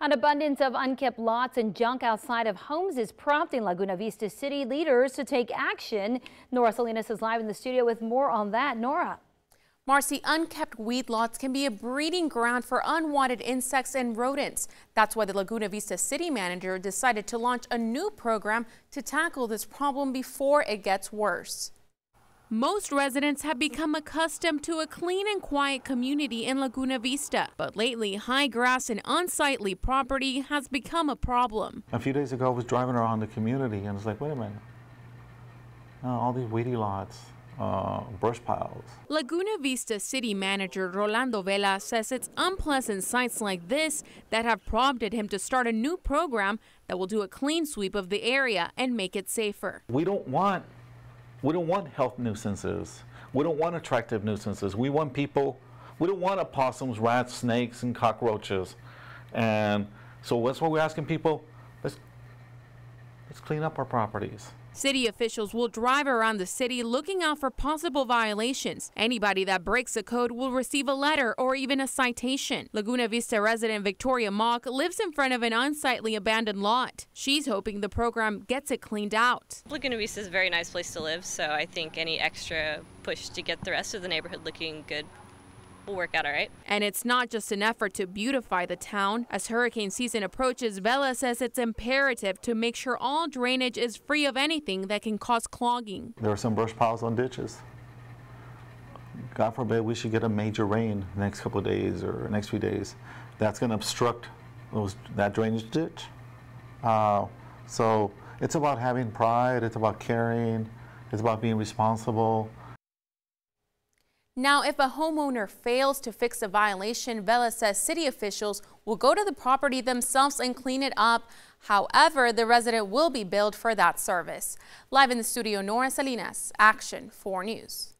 An abundance of unkept lots and junk outside of homes is prompting Laguna Vista city leaders to take action. Nora Salinas is live in the studio with more on that. Nora. Marcy, unkept weed lots can be a breeding ground for unwanted insects and rodents. That's why the Laguna Vista city manager decided to launch a new program to tackle this problem before it gets worse. Most residents have become accustomed to a clean and quiet community in Laguna Vista, but lately high grass and unsightly property has become a problem. A few days ago I was driving around the community and it's like, wait a minute, all these weedy lots, uh, brush piles. Laguna Vista City Manager Rolando Vela says it's unpleasant sights like this that have prompted him to start a new program that will do a clean sweep of the area and make it safer. We don't want we don't want health nuisances. We don't want attractive nuisances. We want people, we don't want opossums, rats, snakes, and cockroaches. And so that's why we're asking people, let's, let's clean up our properties. City officials will drive around the city looking out for possible violations. Anybody that breaks a code will receive a letter or even a citation. Laguna Vista resident Victoria Mock lives in front of an unsightly abandoned lot. She's hoping the program gets it cleaned out. Laguna Vista is a very nice place to live, so I think any extra push to get the rest of the neighborhood looking good will work out all right. And it's not just an effort to beautify the town. As hurricane season approaches, Vela says it's imperative to make sure all drainage is free of anything that can cause clogging. There are some brush piles on ditches. God forbid we should get a major rain next couple of days or next few days. That's going to obstruct those, that drainage ditch. Uh, so it's about having pride, it's about caring, it's about being responsible. Now, if a homeowner fails to fix a violation, Vela says city officials will go to the property themselves and clean it up. However, the resident will be billed for that service. Live in the studio, Nora Salinas, Action 4 News.